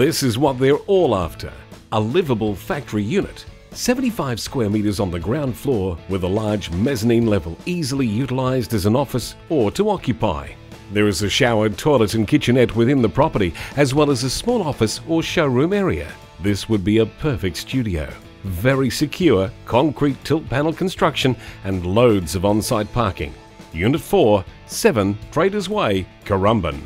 This is what they're all after a livable factory unit. 75 square metres on the ground floor with a large mezzanine level easily utilised as an office or to occupy. There is a shower, toilet and kitchenette within the property as well as a small office or showroom area. This would be a perfect studio. Very secure, concrete tilt panel construction and loads of on-site parking. Unit 4, 7 Traders Way, Currumbin.